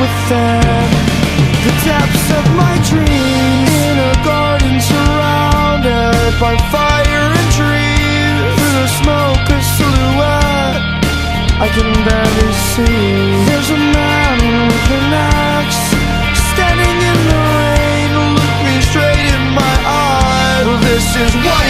lies within The depths of my dreams. In a garden surrounded by fire and trees. Through the smoke a silhouette I can barely see. There's a man with an axe Standing in the rain. Me straight in my eye This is what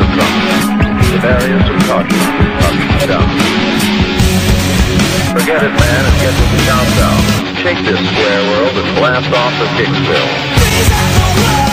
of. The barriers of caution are down. Forget it, man, and get to the countdown. Shake this square world and blast off the kick.